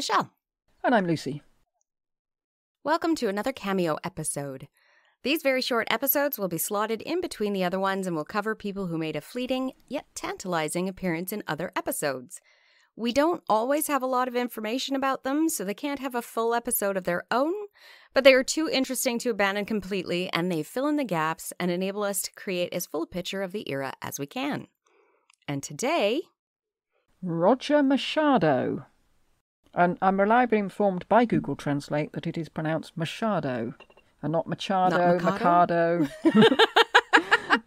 Michelle. And I'm Lucy. Welcome to another cameo episode. These very short episodes will be slotted in between the other ones and will cover people who made a fleeting yet tantalizing appearance in other episodes. We don't always have a lot of information about them, so they can't have a full episode of their own, but they are too interesting to abandon completely, and they fill in the gaps and enable us to create as full a picture of the era as we can. And today, Roger Machado. And I'm reliably informed by Google Translate that it is pronounced Machado and not Machado, Not Mikado? Mikado,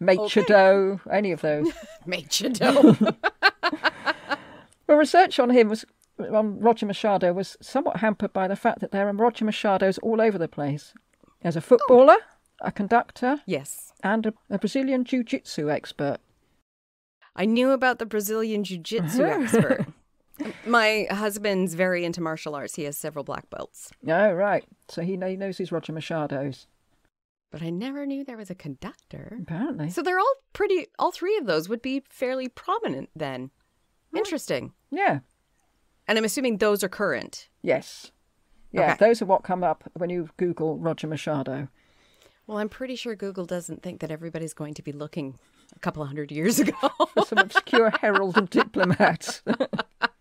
Machado, any of those. Machado. Well, research on him was on Roger Machado was somewhat hampered by the fact that there are Roger Machados all over the place. There's a footballer, a conductor, yes. and a, a Brazilian jiu-jitsu expert. I knew about the Brazilian Jiu Jitsu uh-huh. expert. My husband's very into martial arts. He has several black belts. Oh, right. So he, he knows his Roger Machados. But I never knew there was a conductor. Apparently. So they're all pretty, all three of those would be fairly prominent then. Interesting. Yeah. And I'm assuming those are current. Yes. Yeah, Okay. those are what come up when you Google Roger Machado. Well, I'm pretty sure Google doesn't think that everybody's going to be looking a couple of hundred years ago. for some obscure herald and diplomat.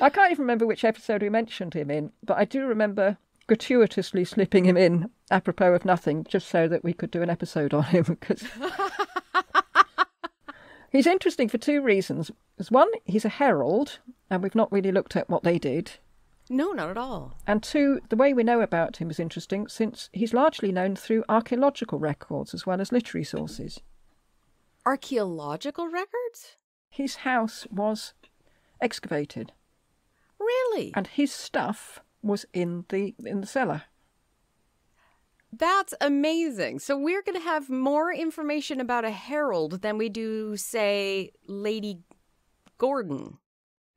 I can't even remember which episode we mentioned him in, but I do remember gratuitously slipping him in apropos of nothing, just so that we could do an episode on him. Because he's interesting for two reasons. As one, he's a herald, and we've not really looked at what they did. no, not at all. And two, the way we know about him is interesting since he's largely known through archaeological records as well as literary sources. Archaeological records? His house was excavated. Really? and his stuff was in the in the cellar. That's amazing. So we're going to have more information about a herald than we do, say, Lady Gordon,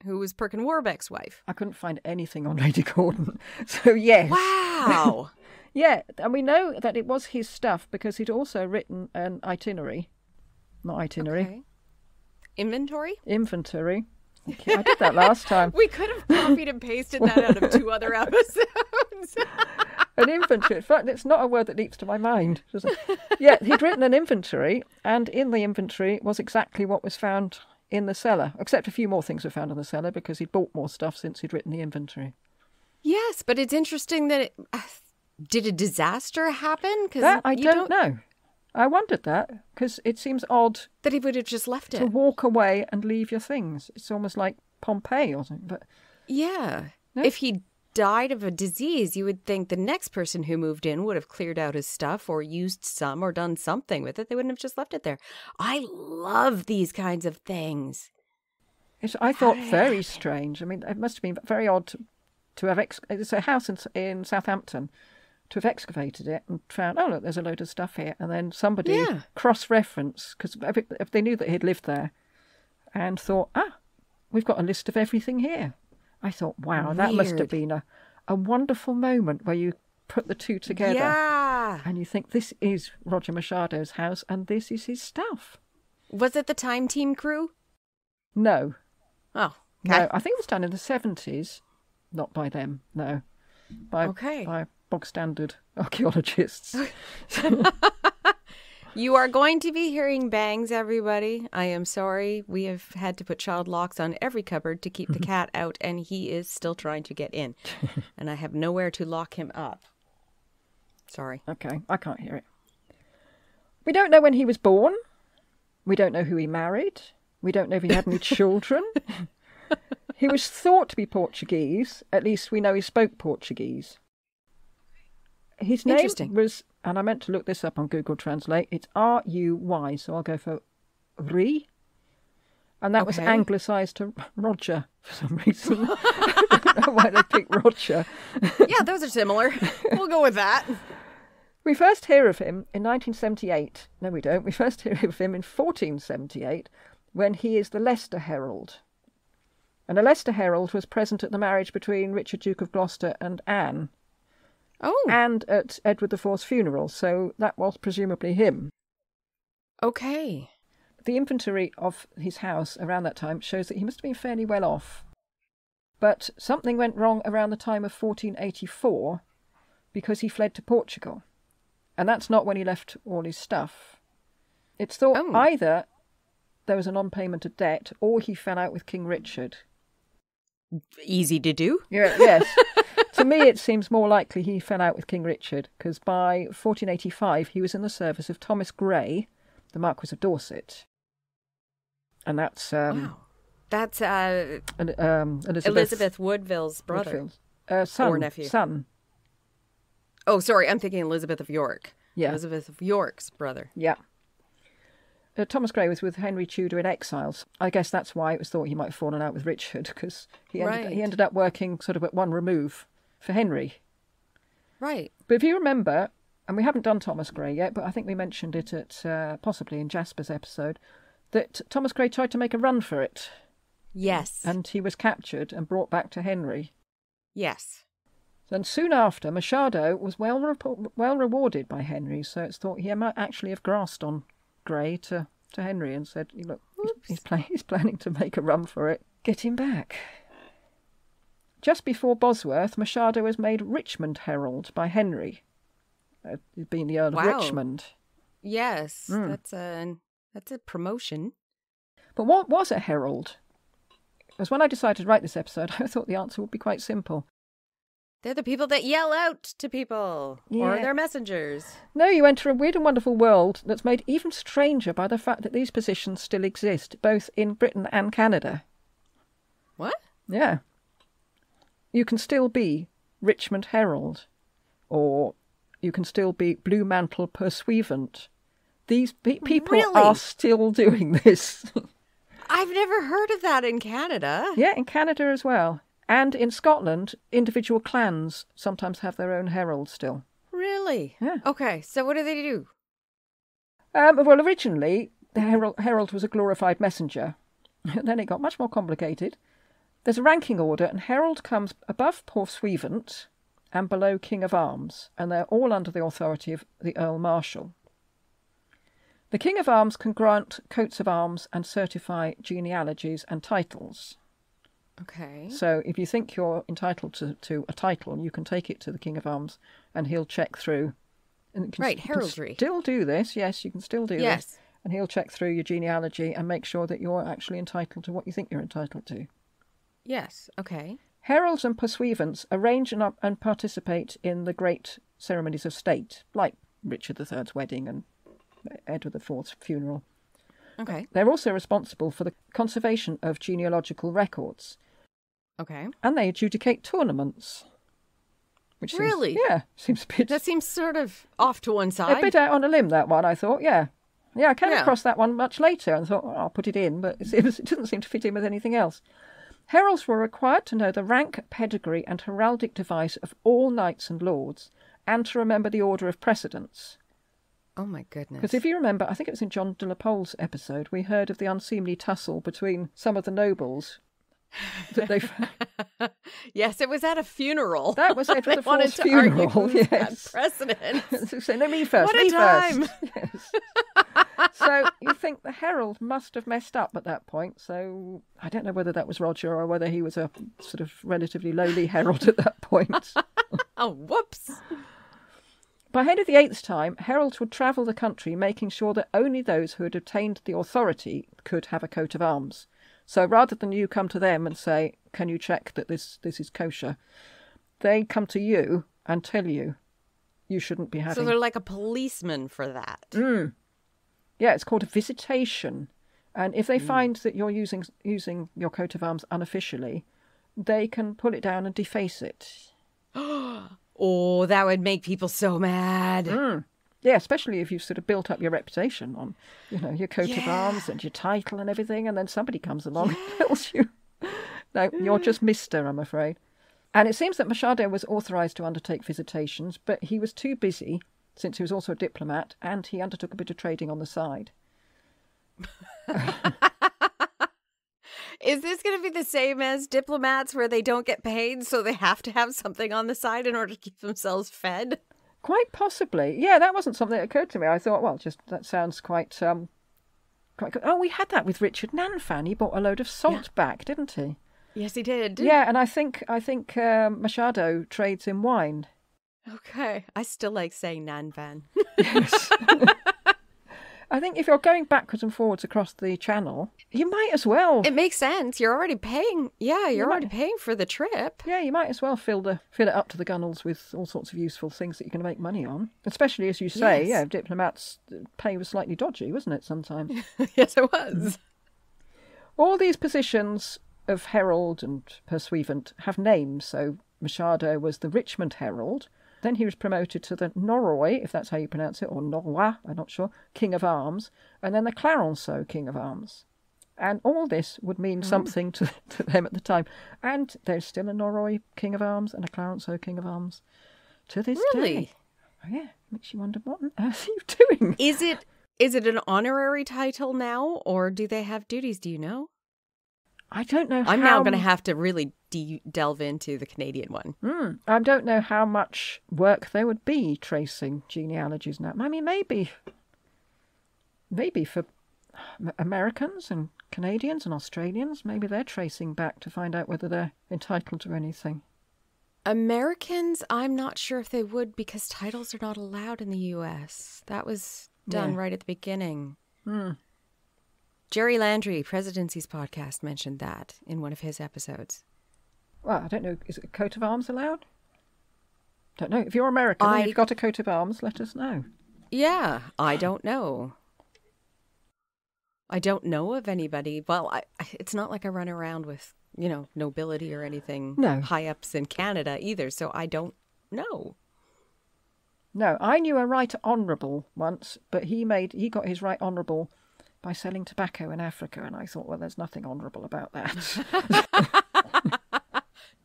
who was Perkin Warbeck's wife. I couldn't find anything on Lady Gordon, so yes, Wow. yeah, and we know that it was his stuff because he'd also written an itinerary, not itinerary, Okay. Inventory? inventory. Okay, I did that last time. We could have copied and pasted that out of two other episodes. An inventory. In fact, it's not a word that leaps to my mind. Yeah, he'd written an inventory, and in the inventory was exactly what was found in the cellar, except a few more things were found in the cellar because he'd bought more stuff since he'd written the inventory. yes, but it's interesting that it. Uh, did a disaster happen? Because I don't, know. I wondered that because it seems odd That he would have just left it to walk away and leave your things. It's almost like Pompeii or something. But Yeah. No? If he died of a disease, you would think the next person who moved in would have cleared out his stuff or used some or done something with it. They wouldn't have just left it there. I love these kinds of things. it's, I thought very strange. I mean, it must have been very odd to, to have. Ex- it's a house in, in Southampton. To have excavated it and found, oh look, there's a load of stuff here, and then somebody Yeah. cross-reference because if they knew that he'd lived there, and thought, ah, we've got a list of everything here. I thought, wow, that must have been a, a wonderful moment where you put the two together. Yeah. and you think this is Roger Machado's house and this is his stuff. Was it the Time Team crew? No, Oh, no, I think it was done in the seventies, not by them. No, by Okay. by bog standard archaeologists. You are going to be hearing bangs, everybody. I am sorry. We have had to put child locks on every cupboard to keep the cat out, and he is still trying to get in. and I have nowhere to lock him up. Sorry. okay, I can't hear it. We don't know when he was born. We don't know who he married. We don't know if he had any children. he was thought to be Portuguese. At least we know he spoke Portuguese. His name was, and I meant to look this up on Google Translate. It's R U Y, so I'll go for Ri, and that was anglicised to Roger for some reason. I don't know why they picked Roger. yeah, those are similar. We'll go with that. We first hear of him in 1978. No, we don't. We first hear of him in 1478 when he is the Leicester Herald. And a Leicester Herald was present at the marriage between Richard, Duke of Gloucester, and Anne, Oh, and at Edward IV's funeral, so that was presumably him. okay. The inventory of his house around that time shows that he must have been fairly well off. But something went wrong around the time of 1484 because he fled to Portugal. And that's not when he left all his stuff. It's thought Oh. either there was a non payment of debt or he fell out with King Richard. Easy to do. Yeah, yes. to me, it seems more likely he fell out with King Richard because by 1485 he was in the service of Thomas Grey, the Marquis of Dorset. And that's um, wow. That's uh, an- um, Elizabeth, Elizabeth Woodville's brother. Uh, son, nephew. Son, Oh, sorry. I'm thinking Elizabeth of York. Yeah. Elizabeth of York's brother. yeah. Uh, Thomas Grey was with Henry Tudor in exiles. I guess that's why it was thought he might have fallen out with Richard because he ended, Right. he ended up working sort of at one remove for Henry. Right. But if you remember, and we haven't done Thomas Grey yet, but I think we mentioned it at uh, possibly in Jasper's episode, that Thomas Grey tried to make a run for it, Yes. and he was captured and brought back to Henry. yes. Then soon after, Machado was well repo- well rewarded by Henry, so it's thought he might actually have grasped on Grey to, to Henry and said, "Look, he's, he's, play- he's planning to make a run for it. Get him back." Just before Bosworth, Machado was made Richmond Herald by Henry, uh, being the Earl Wow. of Richmond. Yes. Mm. That's a that's a promotion. But what was a herald? Because when I decided to write this episode, I thought the answer would be quite simple. They're the people that yell out to people, or they're messengers. No, you enter a weird and wonderful world that's made even stranger by the fact that these positions still exist, both in Britain and Canada. What? Yeah. You can still be Richmond Herald, or you can still be Blue Mantle Pursuivant. These pe- people Really? are still doing this. I've never heard of that in Canada. yeah, in Canada as well. And in Scotland, individual clans sometimes have their own herald still. Really? Yeah. Okay. So what do they do? Um, well, originally, the herald, herald was a glorified messenger. then it got much more complicated. There's a ranking order, and herald comes above pursuivant and below king of arms, and they're all under the authority of the Earl Marshal. The king of arms can grant coats of arms and certify genealogies and titles. Okay. So if you think you're entitled to, to a title, you can take it to the king of arms, and he'll check through. And can- Right, heraldry. Still do this, yes, you can still do this Yes. and he'll check through your genealogy and make sure that you're actually entitled to what you think you're entitled to. Yes. Okay. Heralds and pursuivants arrange and, and participate in the great ceremonies of state, like Richard III's wedding and Edward IV's funeral. Okay. They're also responsible for the conservation of genealogical records, Okay. and they adjudicate tournaments. Which seems- Really? yeah, seems a bit, That seems sort of off to one side. a bit out on a limb, that one, I thought, yeah. Yeah, I came Yeah. across that one much later and thought, oh, I'll put it in, but it, it doesn't seem to fit in with anything else. Heralds were required to know the rank, pedigree, and heraldic device of all knights and lords, and to remember the order of precedence. Oh my goodness. Because if you remember, I think it was in John de la Pole's episode, we heard of the unseemly tussle between some of the nobles. That they yes, it was at a funeral. That was They the wanted to argue funeral, who's yes. precedence. so no, me first. What a me time. first. Yes. So you think the herald must have messed up at that point. So I don't know whether that was Roger or whether he was a sort of relatively lowly herald at that point. oh, whoops. By Henry VIII's time, heralds would travel the country making sure that only those who had obtained the authority could have a coat of arms. So rather than you come to them and say, Can you check that this, this is kosher? They come to you and tell you you shouldn't be having So they're like a policeman for that. Mm. Yeah, it's called a visitation. And if they find that you're using using your coat of arms unofficially, they can pull it down and deface it. Oh, that would make people so mad. Mm. Yeah, especially if you've sort of built up your reputation on, you know, your coat of arms and your title and everything, and then somebody comes along and tells you, no, you're just Mister, I'm afraid. And it seems that Machado was authorised to undertake visitations, but he was too busy, since he was also a diplomat, and he undertook a bit of trading on the side. Is this going to be the same as diplomats where they don't get paid, so they have to have something on the side in order to keep themselves fed? Quite possibly. Yeah, that wasn't something that occurred to me. I thought, well, just that sounds quite um quite good. Oh, we had that with Richard Nanfan. He bought a load of salt back, didn't he? Yes, he did. Yeah, and I think I think um, Machado trades in wine. Okay. I still like saying Nan Van. Yes. I think if you're going backwards and forwards across the channel, you might as well. it makes sense. You're already paying. Yeah, you're might- already paying for the trip. Yeah, you might as well fill the fill it up to the gunnels with all sorts of useful things that you can make money on. Especially as you say, Yes. yeah, diplomats' pay was slightly dodgy, wasn't it? Sometimes yes, it was. Mm. all these positions of herald and pursuivant have names. So Machado was the Richmond Herald. Then he was promoted to the Norroy, if that's how you pronounce it, or Norroy, I'm not sure, King of Arms, and then the Clarenceux King of Arms. And all this would mean mm. something to, to them at the time. And there's still a Norroy King of Arms and a Clarenceux King of Arms to this Really? day. Oh, yeah, makes you wonder what on earth are you doing? Is it is it an honorary title now, or do they have duties? Do you know? I don't know. I'm how now going to have to really de- delve into the Canadian one. Hmm. I don't know how much work there would be tracing genealogies now. I mean, maybe, maybe for Americans and Canadians and Australians, maybe they're tracing back to find out whether they're entitled to anything. Americans, I'm not sure if they would because titles are not allowed in the U.S. That was done Yeah. right at the beginning. Hmm. Jerry Landry, Presidency's podcast, mentioned that in one of his episodes. Well, I don't know. Is a coat of arms allowed? Don't know. If you're American I- and you've got a coat of arms, let us know. Yeah, I don't know. I don't know of anybody. Well, I, it's not like I run around with, you know, nobility or anything No. high ups in Canada either, so I don't know. No, I knew a right honourable once, but he made he got his right honourable by selling tobacco in Africa, and I thought, well, there's nothing honourable about that.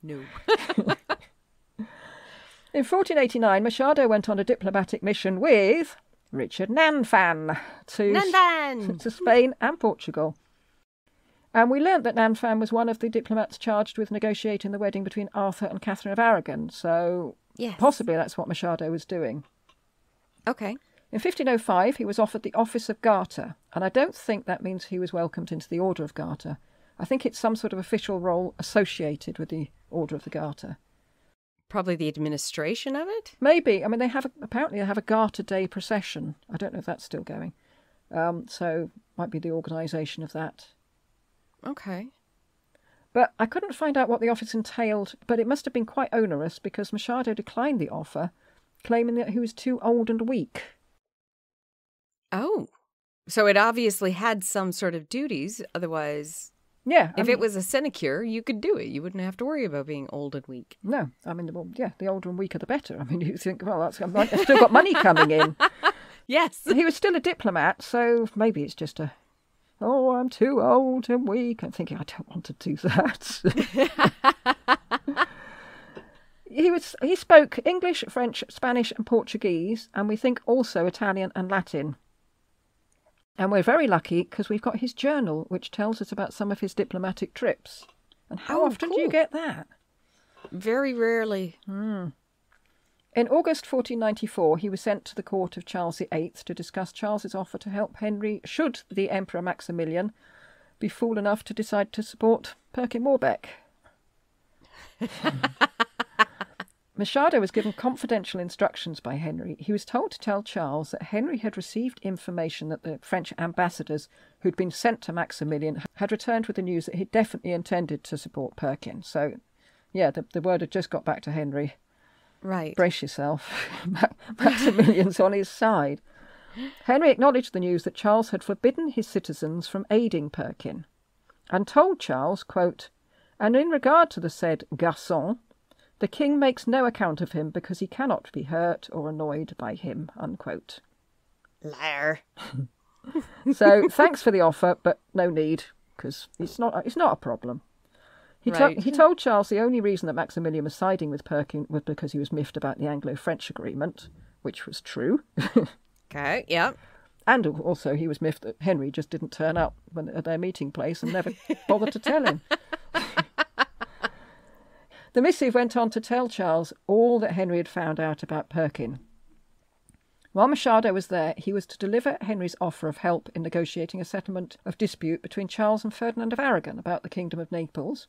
No. In 1489, Machado went on a diplomatic mission with Richard Nanfan to, Nanvan! to Spain and Portugal. And we learnt that Nanfan was one of the diplomats charged with negotiating the wedding between Arthur and Catherine of Aragon, so Yes. possibly that's what Machado was doing. Okay. In 1505, he was offered the office of Garter, and I don't think that means he was welcomed into the Order of Garter. I think it's some sort of official role associated with the Order of the Garter. Probably the administration of it? Maybe. I mean, they have a, apparently they have a Garter Day procession. I don't know if that's still going. Um, so might be the organisation of that. Okay. But I couldn't find out what the office entailed. But it must have been quite onerous because Machado declined the offer, claiming that he was too old and weak. Oh. So it obviously had some sort of duties. Otherwise, Yeah. I if mean- it was a sinecure, you could do it. You wouldn't have to worry about being old and weak. No, I mean, well, yeah, the older and weaker the better. I mean, you think, well, that's I've still got money coming in. Yes. he was still a diplomat, so maybe it's just a, oh, I'm too old and weak. I'm thinking, I don't want to do that. he was he spoke English, French, Spanish, and Portuguese, and we think also Italian and Latin. And we're very lucky because we've got his journal, which tells us about some of his diplomatic trips. And how Oh, often do you get that? Very rarely. Hmm. In August 1494, he was sent to the court of Charles VIII to discuss Charles's offer to help Henry should the Emperor Maximilian be fool enough to decide to support Perkin Warbeck. Machado was given confidential instructions by Henry. He was told to tell Charles that Henry had received information that the French ambassadors who'd been sent to Maximilian had returned with the news that he definitely intended to support Perkin. So, yeah, the, the word had just got back to Henry Right. brace yourself. Maximilian's on his side. Henry acknowledged the news that Charles had forbidden his citizens from aiding Perkin, and told Charles, quote, "And in regard to the said garçon, the king makes no account of him because he cannot be hurt or annoyed by him." Unquote. Liar. So thanks for the offer, but no need because it's not it's not a problem. He, to- Right. he told Charles the only reason that Maximilian was siding with Perkin was because he was miffed about the Anglo-French agreement, which was true. Okay. Yeah. And also, he was miffed that Henry just didn't turn up when, at their meeting place and never bothered to tell him. the missive went on to tell Charles all that Henry had found out about Perkin. While Machado was there, he was to deliver Henry's offer of help in negotiating a settlement of dispute between Charles and Ferdinand of Aragon about the Kingdom of Naples.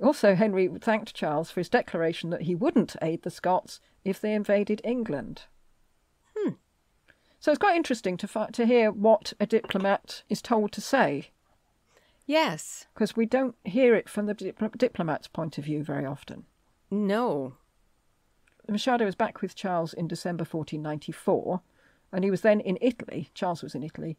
Also, Henry thanked Charles for his declaration that he wouldn't aid the Scots if they invaded England. Hmm. So it's quite interesting to to hear what a diplomat is told to say, Yes. because we don't hear it from the dip- diplomat's point of view very often. No. Machado was back with Charles in December 1494, and he was then in Italy. Charles was in Italy,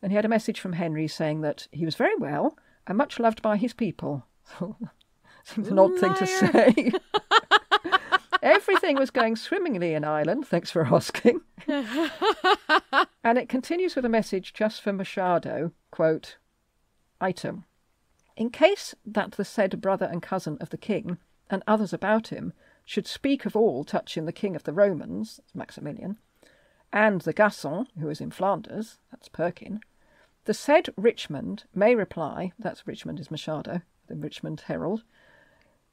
and he had a message from Henry saying that he was very well and much loved by his people. Seems an odd thing to say. Everything was going swimmingly in Ireland, thanks for asking. and it continues with a message just for Machado, quote, Item. In case that the said brother and cousin of the king, and others about him, should speak of all touching the king of the Romans, Maximilian, and the Gasson, who is in Flanders, that's Perkin, the said Richmond may reply, that's Richmond is Machado, the Richmond Herald,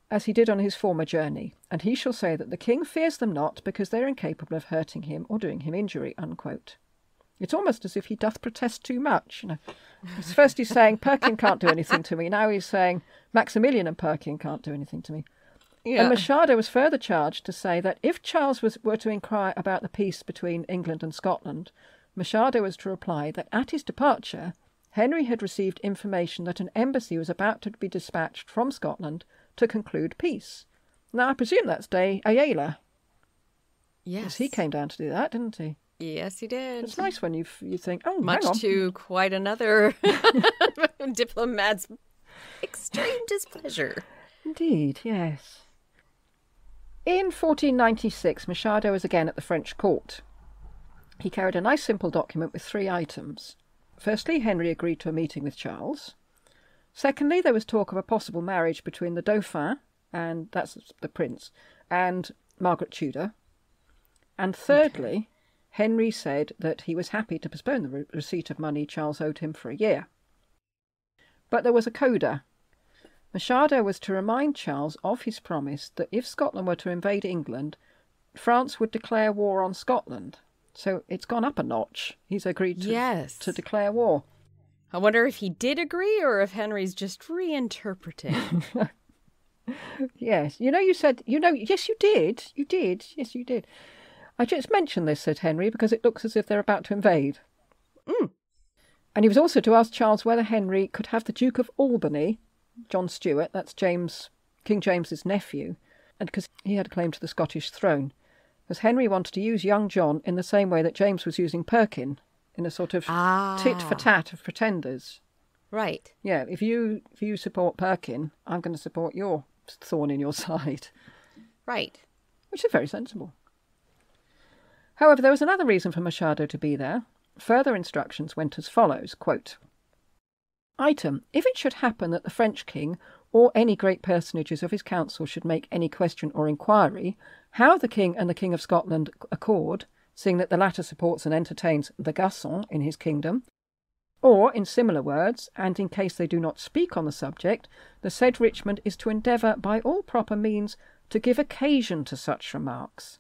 as he did on his former journey, and he shall say that the king fears them not because they are incapable of hurting him or doing him injury. Unquote. It's almost as if he doth protest too much. You know, first he's saying Perkin can't do anything to me. Now he's saying Maximilian and Perkin can't do anything to me. Yeah. And Machado was further charged to say that if Charles was, were to inquire about the peace between England and Scotland, Machado was to reply that at his departure, Henry had received information that an embassy was about to be dispatched from Scotland to conclude peace. Now, I presume that's de Ayala, yes. because he came down to do that, didn't he? Yes, he did. It's nice when you you think, oh, Much to quite another diplomat's extreme displeasure. Indeed, yes. In 1496, Machado was again at the French court. He carried a nice simple document with three items. Firstly, Henry agreed to a meeting with Charles. Secondly, there was talk of a possible marriage between the Dauphin, and that's the prince, and Margaret Tudor. And thirdly, Henry said that he was happy to postpone the re- receipt of money Charles owed him for a year. But there was a coda. Machado was to remind Charles of his promise that if Scotland were to invade England, France would declare war on Scotland. So it's gone up a notch. He's agreed to, Yes. to declare war. I wonder if he did agree or if Henry's just reinterpreting. Yes. You know, you said, you know, yes, you did. You did. Yes, you did. I just mentioned this, said Henry, because it looks as if they're about to invade. Mm. And he was also to ask Charles whether Henry could have the Duke of Albany, John Stuart, that's James, King James's nephew, and because he had a claim to the Scottish throne, as Henry wanted to use young John in the same way that James was using Perkin, in a sort of ah. tit for tat of pretenders. Right. Yeah, if you if you support Perkin, I'm going to support your thorn in your side, Right. which is very sensible. However, there was another reason for Machado to be there. Further instructions went as follows quote, Item If it should happen that the French king or any great personages of his council should make any question or inquiry, how the king and the king of Scotland accord, seeing that the latter supports and entertains the Gasson in his kingdom, or, in similar words, and in case they do not speak on the subject, the said Richmond is to endeavour by all proper means to give occasion to such remarks.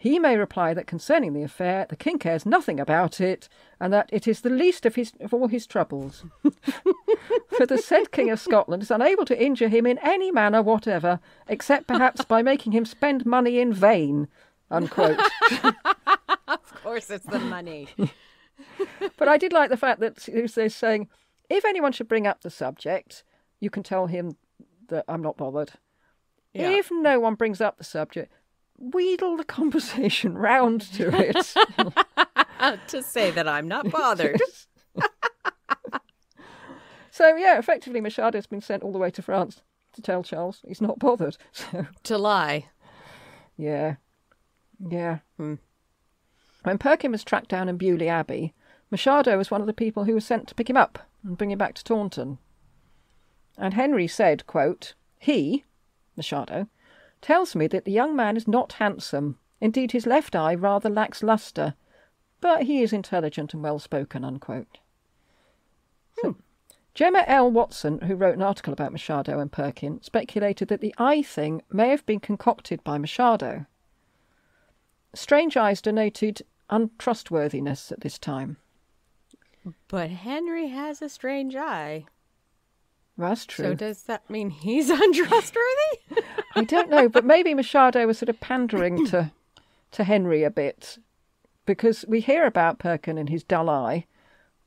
He may reply that concerning the affair, the king cares nothing about it, and that it is the least of his of all his troubles. For the said king of Scotland is unable to injure him in any manner whatever, except perhaps by making him spend money in vain. Unquote. Of course, it's the money. But I did like the fact that they're saying, if anyone should bring up the subject, you can tell him that I'm not bothered. Yeah. If no one brings up the subject, wheedle the conversation round to it. to say that I'm not bothered. so yeah, effectively, Machado's been sent all the way to France to tell Charles he's not bothered. So to lie. yeah, yeah. Hmm. When Perkin was tracked down in Beaulieu Abbey, Machado was one of the people who was sent to pick him up and bring him back to Taunton. And Henry said, quote, He, Machado, tells me that the young man is not handsome. Indeed, his left eye rather lacks lustre, but he is intelligent and well spoken. Unquote. So, hmm. Gemma L. Watson, who wrote an article about Machado and Perkin, speculated that the eye thing may have been concocted by Machado. Strange eyes denoted untrustworthiness at this time. But Henry has a strange eye. That's true. So does that mean he's untrustworthy? I don't know, but maybe Machado was sort of pandering to to Henry a bit because we hear about Perkin and his dull eye.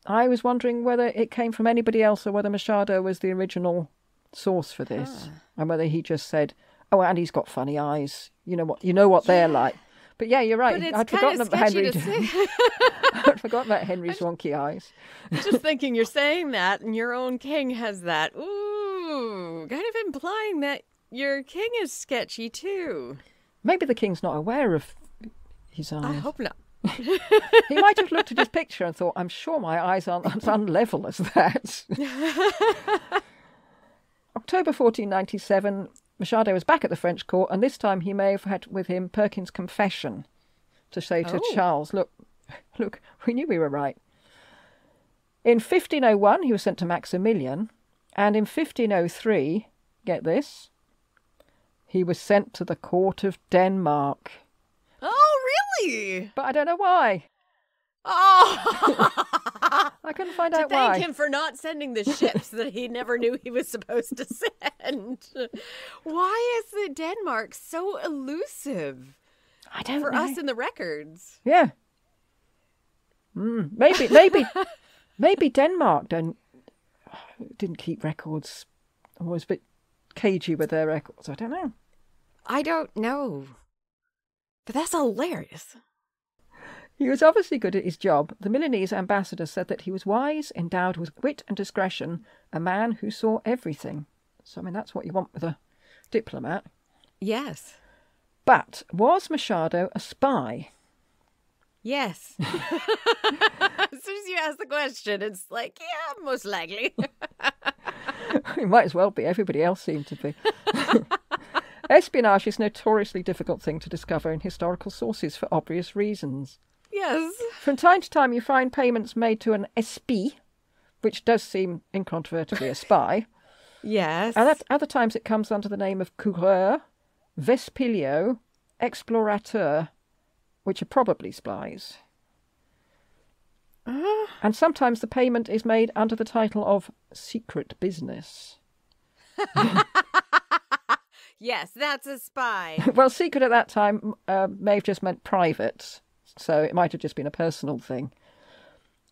I was wondering whether it came from anybody else or whether Machado was the original source for this, ah. and whether he just said, "Oh, and he's got funny eyes. You know what? You know what they're like." But yeah, you're right. I'd forgotten about Henry. I'd forgotten about Henry's wonky eyes. Just thinking you're saying that, and your own king has that. Ooh, kind of implying that your king is sketchy too. Maybe the king's not aware of his eyes. I hope not. He might have looked at his picture and thought, I'm sure my eyes aren't as unlevel as that. October 1497, Machado was back at the French court, and this time he may have had with him Perkin's confession to say to Oh. Charles, Look, look, we knew we were right. In 1501, he was sent to Maximilian, and in 1503, get this, he was sent to the court of Denmark. Oh, really? But I don't know why. Oh, I couldn't find to out thank why. him for not sending the ships that he never knew he was supposed to send. Why is the Denmark so elusive I don't for know. us in the records? Yeah. Mm, maybe, maybe, maybe Denmark don't didn't keep records, or was a bit cagey with their records. I don't know. I don't know. But that's hilarious. He was obviously good at his job. The Milanese ambassador said that he was wise, endowed with wit and discretion, a man who saw everything. So, I mean, that's what you want with a diplomat. Yes. But was Machado a spy? Yes. as soon as you ask the question, it's like, yeah, most likely. he might as well be. Everybody else seemed to be. Espionage is a notoriously difficult thing to discover in historical sources for obvious reasons. Yes. From time to time, you find payments made to an espie, which does seem incontrovertibly a spy, Yes. and at other times it comes under the name of coureur, vespilio, explorateur, which are probably spies. And sometimes the payment is made under the title of secret business. yes, that's a spy. well, secret at that time uh, may have just meant private, so it might have just been a personal thing.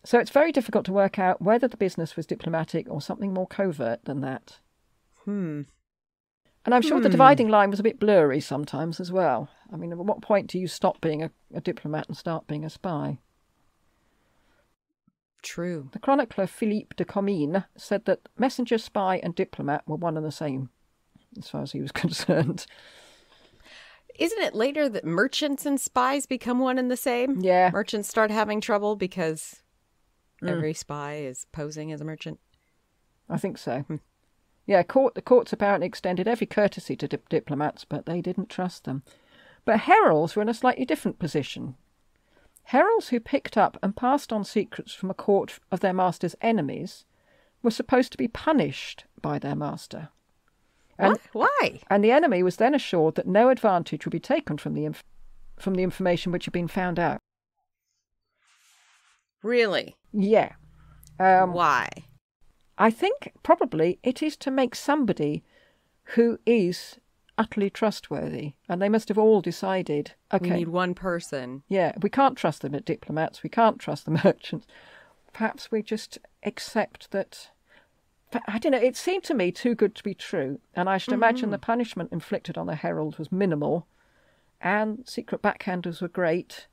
So it's very difficult to work out whether the business was diplomatic or something more covert than that. hmm. And I'm sure the dividing line was a bit blurry sometimes as well. I mean, at what point do you stop being a, a diplomat and start being a spy? True. The chronicler Philippe de Comines said that messenger, spy, and diplomat were one and the same, as far as he was concerned. Isn't it later that merchants and spies become one and the same? Yeah. Merchants start having trouble because hmm. every spy is posing as a merchant. I think so. Hmm. Yeah, court, the courts apparently extended every courtesy to dip- diplomats, but they didn't trust them. But heralds were in a slightly different position. Heralds who picked up and passed on secrets from a court of their master's enemies were supposed to be punished by their master. And, what? Why? and the enemy was then assured that no advantage would be taken from the, inf- from the information which had been found out. Really? Yeah. Um, Why? I think probably it is to make somebody who is utterly trustworthy. And they must have all decided, okay. We need one person. yeah, we can't trust them at diplomats, we can't trust the merchants. Perhaps we just accept that. I don't know, it seemed to me too good to be true. And I should imagine the punishment inflicted on the herald was minimal, and secret backhanders were great,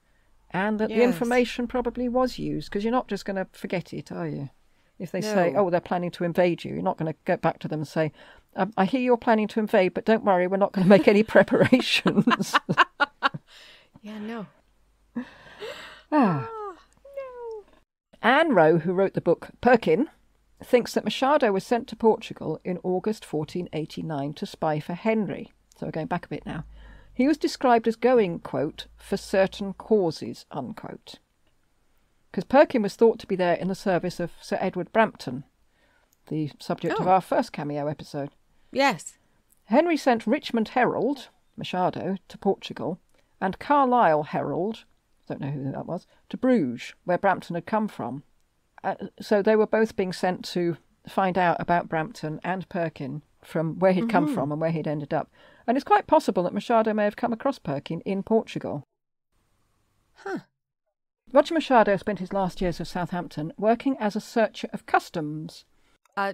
and that the information probably was used, because you're not just going to forget it, are you? If they say, oh, they're planning to invade you, you're not going to go back to them and say, um, I hear you're planning to invade, but don't worry, we're not going to make any preparations. Yeah, no. Ah. No. Ann Wroe, who wrote the book Perkin, thinks that Machado was sent to Portugal in August 1489 to spy for Henry. So we're going back a bit now. He was described as going, quote, for certain causes, unquote. Because Perkin was thought to be there in the service of Sir Edward Brampton, the subject of Oh. our first cameo episode. Yes. Henry sent Richmond Herald, Machado, to Portugal, and Carlisle Herald, don't know who that was, to Bruges, where Brampton had come from. Uh, so they were both being sent to find out about Brampton and Perkin from where he'd come from and where he'd ended up. And it's quite possible that Machado may have come across Perkin in Portugal. Huh. Roger Machado spent his last years of Southampton working as a searcher of customs. Uh,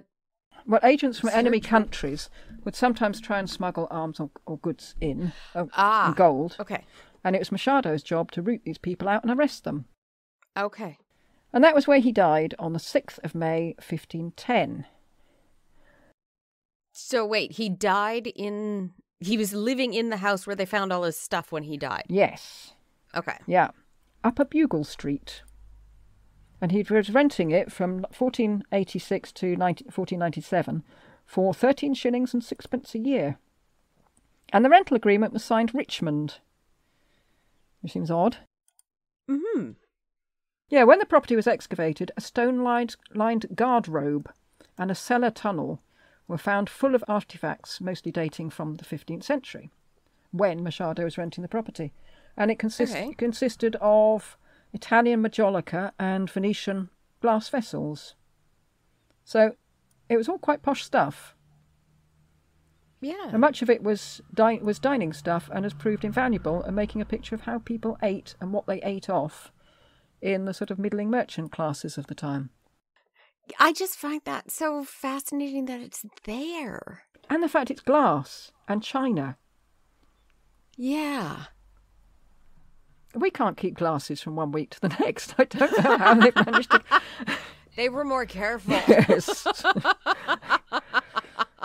Well, agents from enemy countries would sometimes try and smuggle arms or, or goods in, uh, Ah. gold, okay. and it was Machado's job to root these people out and arrest them. Okay. And that was where he died on the 6th of May, 1510. So wait, he died in. He was living in the house where they found all his stuff when he died. Yes, Okay. yeah, Upper Bugle Street. And he was renting it from 1486 to 19, 1497 for 13 shillings and sixpence a year. And the rental agreement was signed Richmond, which seems odd. Hmm. Yeah, when the property was excavated, a stone lined, lined garderobe and a cellar tunnel were found full of artifacts, mostly dating from the 15th century, when Machado was renting the property. And it consist- Okay. consisted of Italian majolica and Venetian glass vessels. So it was all quite posh stuff. Yeah. And much of it was, di- was dining stuff and has proved invaluable in making a picture of how people ate and what they ate off in the sort of middling merchant classes of the time. I just find that so fascinating that it's there. And the fact it's glass and china. Yeah. We can't keep glasses from one week to the next. I don't know how they've managed to. They were more careful. Yes.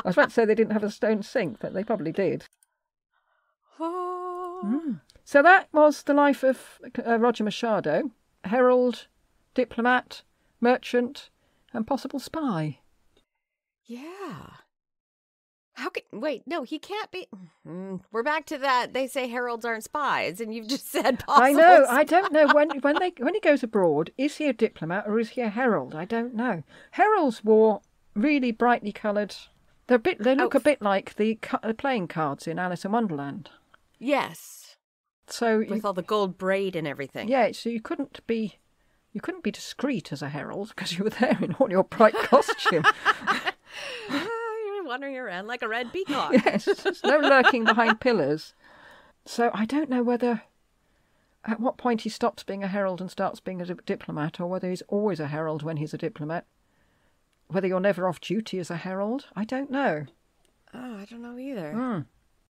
I was about to say they didn't have a stone sink, but they probably did. Oh. So that was the life of uh, Roger Machado, herald, diplomat, merchant, and possible spy. Yeah. How can wait? No, he can't be. Mm, we're back to that. They say heralds aren't spies, and you've just said possible. I know. sp- I don't know when when they when he goes abroad. Is he a diplomat or is he a herald? I don't know. Heralds wore really brightly coloured. They're a bit. They look Oh. a bit like the, the playing cards in Alice in Wonderland. Yes, So you, with all the gold braid and everything. yeah, so you couldn't be. You couldn't be discreet as a herald because you were there in all your bright costume. You're wandering around like a red peacock. yes, there's no lurking behind pillars. So I don't know whether at what point he stops being a herald and starts being a diplomat, or whether he's always a herald when he's a diplomat. Whether you're never off duty as a herald, I don't know. Oh, I don't know either. Hmm.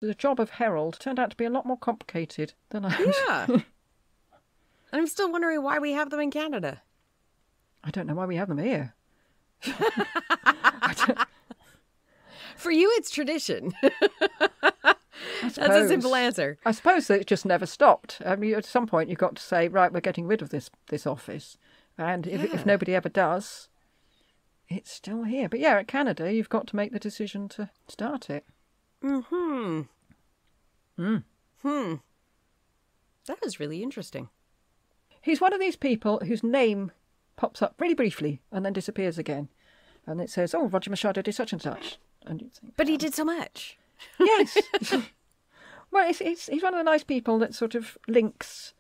The job of herald turned out to be a lot more complicated than I. Yeah. and I'm still wondering why we have them in Canada. I don't know why we have them here. For you, it's tradition. That's a simple answer. I suppose that it just never stopped. I mean, at some point, you've got to say, right, we're getting rid of this this office, and if, Yeah. if nobody ever does, it's still here. But yeah, at Canada, you've got to make the decision to start it. Hmm. Hmm. Hmm. That is really interesting. He's one of these people whose name pops up really briefly and then disappears again, and it says, "Oh, Roger Machado did such and such," and you think, But he did so much. yes. well, it's, it's, he's one of the nice people that sort of links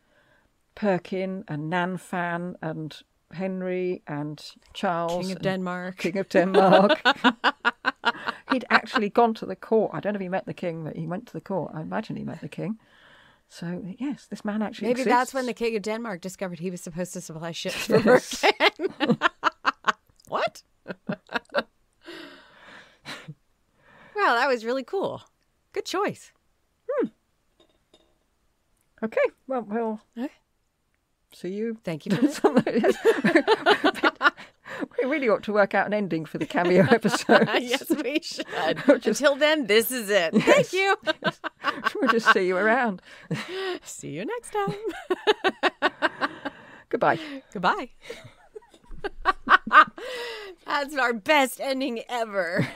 Perkin and Nanfan and Henry and Charles. King of and Denmark. King of Denmark. He'd actually gone to the court. I don't know if he met the king, but he went to the court. I imagine he met the king. So, yes, this man actually Maybe that's when the. King of Denmark discovered he was supposed to supply ships for Yes. What? well, that was really cool. Good choice. Hmm. Okay, well, we'll see you. Thank you for. Yes. we really ought to work out an ending for the cameo episode. yes, we should. Just- Until then, this is it. Thank you. we'll just see you around. See you next time. Goodbye. Goodbye. That's our best ending ever.